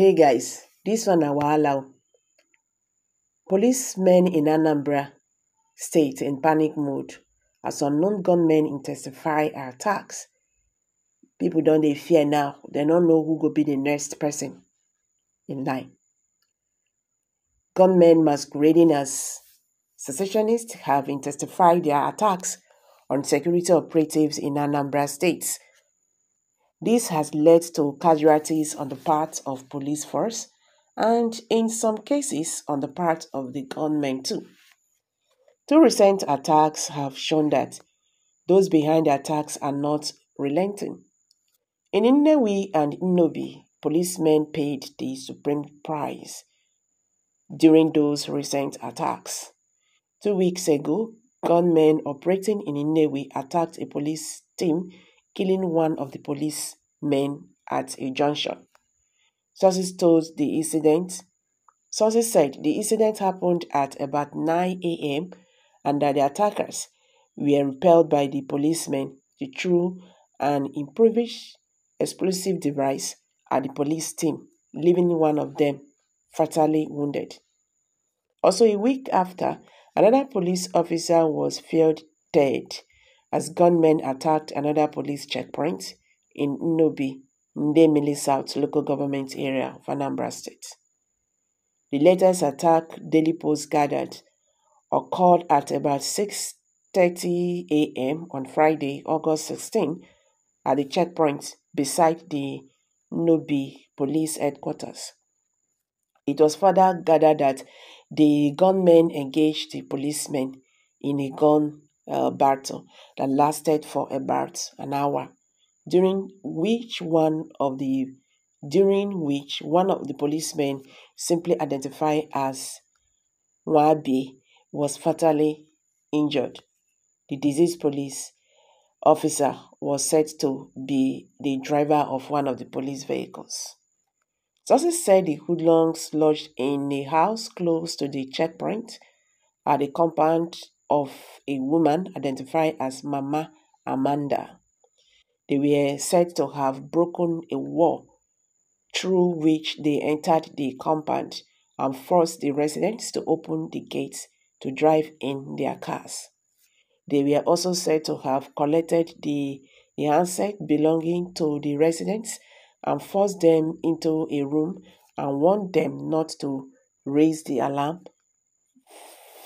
Hey guys, this one na wahala o. Policemen in Anambra State in panic mode as unknown gunmen intensify attacks. People don dey fear now, dem no know who go be the next person in line. Gunmen masquerading as secessionists have intensified their attacks on security operatives in Anambra State. This has led to casualties on the part of police force and in some cases on the part of the gunmen too. Two recent attacks have shown that those behind the attacks are not relenting. In Nnewi and Nnobi, policemen paid the supreme price during those recent attacks. Two weeks ago, gunmen operating in Nnewi attacked a police team killing one of the policemen at a junction. Sources told the incident Sources said the incident happened at about 9 a.m. and that the attackers were repelled by the policemen to throw an improvised explosive device at the police team, leaving one of them fatally wounded. Also, a week after, another police officer was found dead as gunmen attacked another police checkpoint in Nnobi, Idemili South local government area of Anambra State. The latest attack Daily Post gathered occurred at about 6.30 a.m. on Friday, August 16, at the checkpoint beside the Nnobi police headquarters. It was further gathered that the gunmen engaged the policemen in a gun uh, battle that lasted for about an hour, during which one of the during which one of the policemen, simply identified as Wabi, was fatally injured. The deceased police officer was said to be the driver of one of the police vehicles. Sources said the hoodlums lodged in a house close to the checkpoint at the compound of a woman identified as Mama Amanda. They were said to have broken a wall through which they entered the compound and forced the residents to open the gates to drive in their cars. They were also said to have collected the, the handset belonging to the residents and forced them into a room and warned them not to raise the alarm,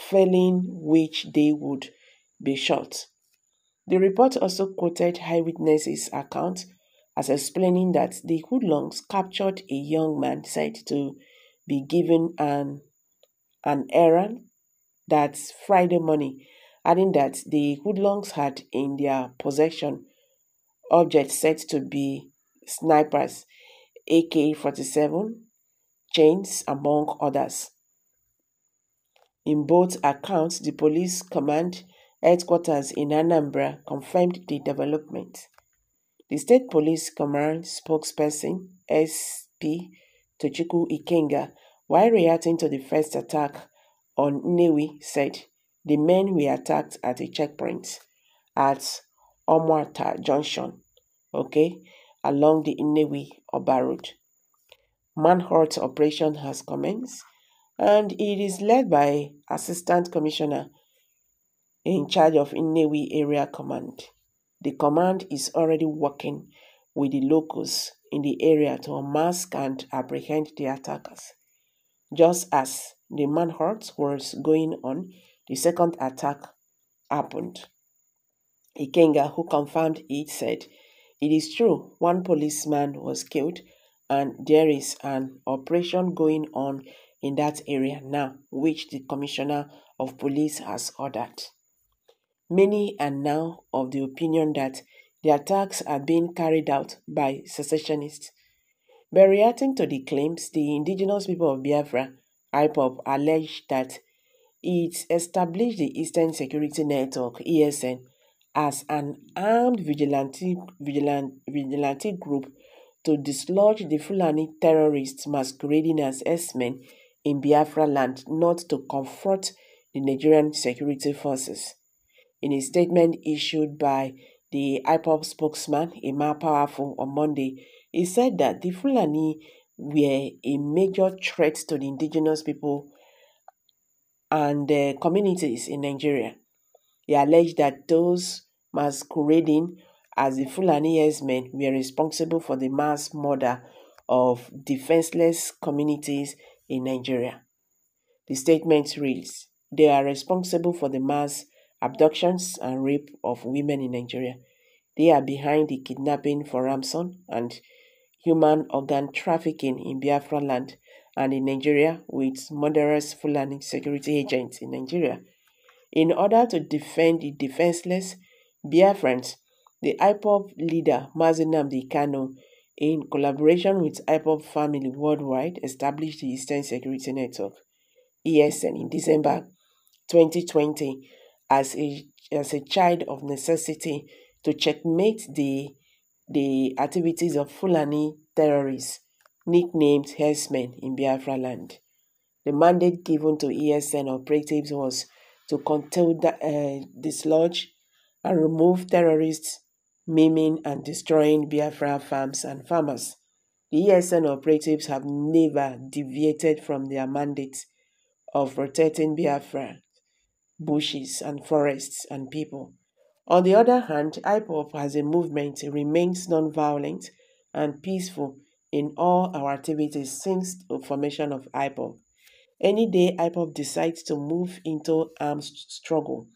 failing which they would be shot. The report also quoted eyewitnesses' accounts as explaining that the hoodlums captured a young man said to be given an, an errand that Friday morning, adding that the hoodlums had in their possession objects said to be snipers, AK-47, chains, among others. In both accounts, the police command headquarters in Anambra confirmed the development. The State Police Command spokesperson, SP Tochukwu Ikenga, while reacting to the first attack on Nnewi, said the men were attacked at a checkpoint at Omwata Junction, okay, along the Nnewi Oba Road. Manhunt operation has commenced and it is led by Assistant Commissioner in charge of Nnewi Area Command. The command is already working with the locals in the area to unmask and apprehend the attackers. Just as the manhunt was going on, the second attack happened. Ikenga, who confirmed it, said, It is true, one policeman was killed, and there is an operation going on in that area now, which the Commissioner of Police has ordered. Many are now of the opinion that the attacks are being carried out by secessionists. By reacting to the claims, the indigenous people of Biafra, IPOB, allege that it established the Eastern Security Network, ESN, as an armed vigilante, vigilante, vigilante group to dislodge the Fulani terrorists masquerading as S-men in Biafra land, not to confront the Nigerian security forces. In a statement issued by the IPOB spokesman, Emma Powerful, on Monday, he said that the Fulani were a major threat to the indigenous people and uh, communities in Nigeria. He alleged that those masquerading as the Fulani herdsmen were responsible for the mass murder of defenseless communities in Nigeria. The statement reads, They are responsible for the mass abductions and rape of women in Nigeria. They are behind the kidnapping for ransom and human organ trafficking in Biafra land and in Nigeria with murderous Fulani security agents in Nigeria. In order to defend the defenseless Biafrans, the IPOB leader Mazinam Kano, in collaboration with IPOB Family Worldwide, established the Eastern Security Network ESN in December 2020 as a, as a child of necessity to checkmate the, the activities of Fulani terrorists, nicknamed herdsmen in Biafra land. The mandate given to ESN operatives was to contain, uh, dislodge, and remove terrorists maiming and destroying Biafra farms and farmers. The ESN operatives have never deviated from their mandate of protecting Biafra, bushes and forests and people. On the other hand, IPOB as a movement remains non-violent and peaceful in all our activities since the formation of IPOB. Any day IPOB decides to move into armed struggle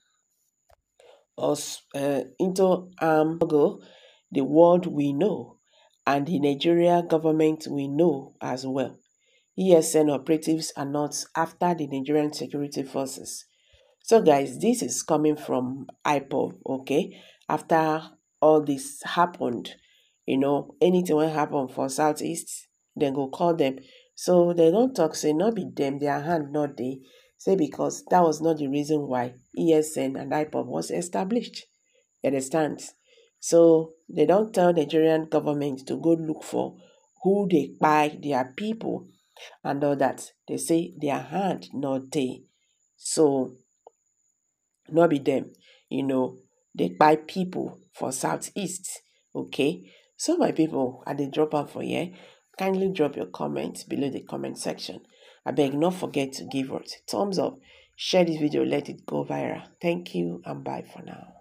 or uh, into struggle, the world we know and the Nigeria government we know as well. ESN operatives are not after the Nigerian security forces. So guys, this is coming from IPOB, okay? After all this happened, you know, anything will happen for Southeast, then go call them. So they don't talk, say, not be them, their hand not they. Say because that was not the reason why ESN and IPOB was established. You understand? So they don't tell Nigerian government to go look for who they buy their people and all that. They say their hand not they. So not be them, you know, they buy people for Southeast. Okay. So my people, are they drop out for here? Kindly drop your comments below the comment section. I beg not forget to give us thumbs up, share this video, let it go viral. Thank you and bye for now.